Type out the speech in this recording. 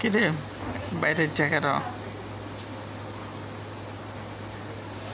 কিরে বাইরের জায়গাটা